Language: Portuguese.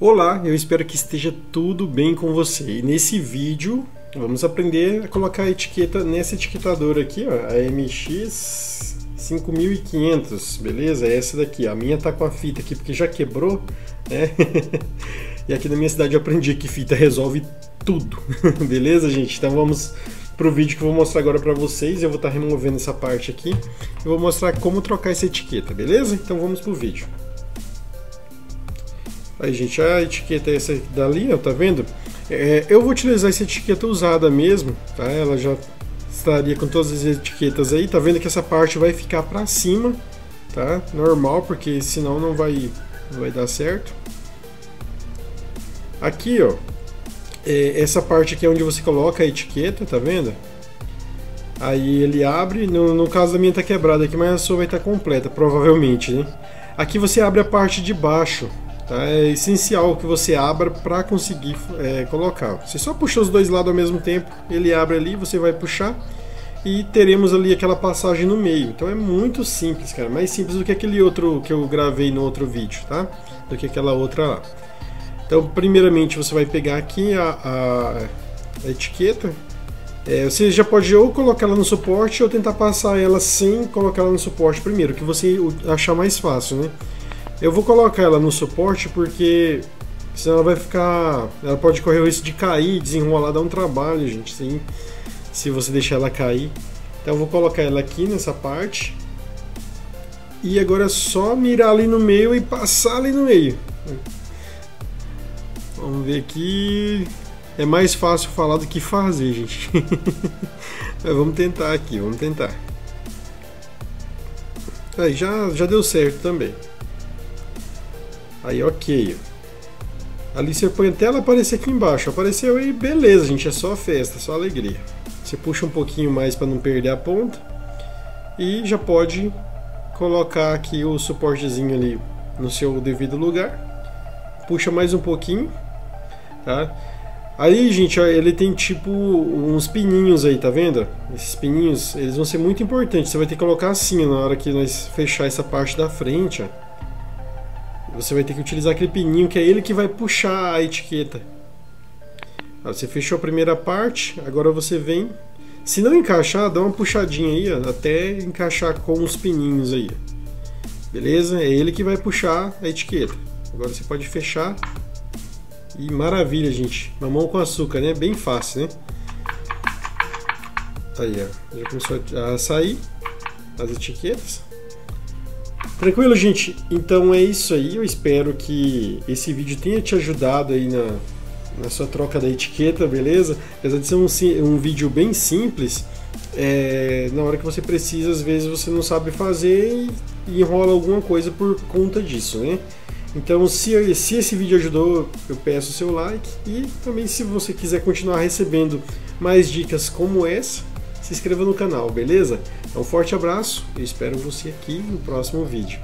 Olá, eu espero que esteja tudo bem com você. E nesse vídeo vamos aprender a colocar a etiqueta nessa etiquetadora aqui, ó, a MX 5500, beleza? É essa daqui, a minha tá com a fita aqui porque já quebrou, né? e aqui na minha cidade eu aprendi que fita resolve tudo, beleza, gente? Então vamos pro vídeo que eu vou mostrar agora para vocês. Eu vou estar tá removendo essa parte aqui. Eu vou mostrar como trocar essa etiqueta, beleza? Então vamos pro vídeo. Aí, gente, a etiqueta é essa dali, ó, tá vendo? É, eu vou utilizar essa etiqueta usada mesmo, tá? Ela já estaria com todas as etiquetas aí. Tá vendo que essa parte vai ficar para cima, tá? Normal, porque senão não vai, não vai dar certo. Aqui, ó, é, essa parte aqui é onde você coloca a etiqueta, tá vendo? Aí ele abre, no, no caso da minha tá quebrada aqui, mas a sua vai estar tá completa, provavelmente, né? Aqui você abre a parte de baixo, Tá? É essencial que você abra para conseguir é, colocar. Você só puxa os dois lados ao mesmo tempo, ele abre ali, você vai puxar e teremos ali aquela passagem no meio. Então é muito simples, cara, mais simples do que aquele outro que eu gravei no outro vídeo, tá? Do que aquela outra lá. Então, primeiramente você vai pegar aqui a, a, a etiqueta. É, você já pode ou colocar ela no suporte ou tentar passar ela sem colocar ela no suporte primeiro, que você achar mais fácil, né? Eu vou colocar ela no suporte porque senão ela vai ficar. Ela pode correr o risco de cair, desenrolar, dar um trabalho, gente, sim, se você deixar ela cair. Então eu vou colocar ela aqui nessa parte. E agora é só mirar ali no meio e passar ali no meio. Vamos ver aqui. É mais fácil falar do que fazer, gente. Mas vamos tentar aqui, vamos tentar. Aí já, já deu certo também. Aí, ok. Ali você põe até ela aparecer aqui embaixo. Apareceu aí, beleza, gente. É só festa, só alegria. Você puxa um pouquinho mais para não perder a ponta. E já pode colocar aqui o suportezinho ali no seu devido lugar. Puxa mais um pouquinho, tá? Aí, gente, ó, ele tem tipo uns pininhos aí, tá vendo? Esses pininhos, eles vão ser muito importantes. Você vai ter que colocar assim, na hora que nós fechar essa parte da frente, ó. Você vai ter que utilizar aquele pininho que é ele que vai puxar a etiqueta. Você fechou a primeira parte, agora você vem. Se não encaixar, dá uma puxadinha aí, ó, até encaixar com os pininhos aí. Beleza? É ele que vai puxar a etiqueta. Agora você pode fechar. E maravilha, gente. Mamão com açúcar, né? Bem fácil, né? Aí, ó. Já começou a sair as etiquetas. Tranquilo, gente? Então é isso aí. Eu espero que esse vídeo tenha te ajudado aí na, na sua troca da etiqueta, beleza? Apesar de ser um, um vídeo bem simples, é, na hora que você precisa, às vezes você não sabe fazer e, enrola alguma coisa por conta disso, né? Então, se, se esse vídeo ajudou, eu peço o seu like e também se você quiser continuar recebendo mais dicas como essa, se inscreva no canal, beleza? Um forte abraço e espero você aqui no próximo vídeo.